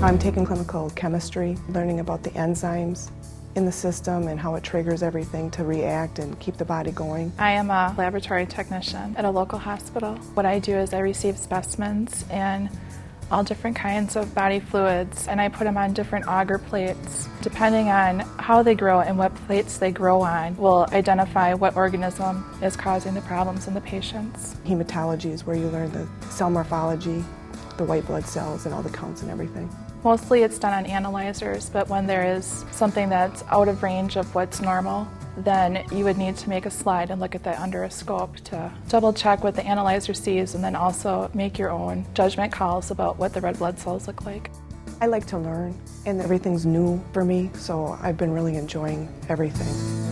I'm taking clinical chemistry, learning about the enzymes in the system and how it triggers everything to react and keep the body going. I am a laboratory technician at a local hospital. What I do is I receive specimens and all different kinds of body fluids and I put them on different agar plates. Depending on how they grow and what plates they grow on will identify what organism is causing the problems in the patients. Hematology is where you learn the cell morphology, the white blood cells and all the counts and everything. Mostly it's done on analyzers, but when there is something that's out of range of what's normal, then you would need to make a slide and look at that under a scope to double check what the analyzer sees and then also make your own judgment calls about what the red blood cells look like. I like to learn and everything's new for me, so I've been really enjoying everything.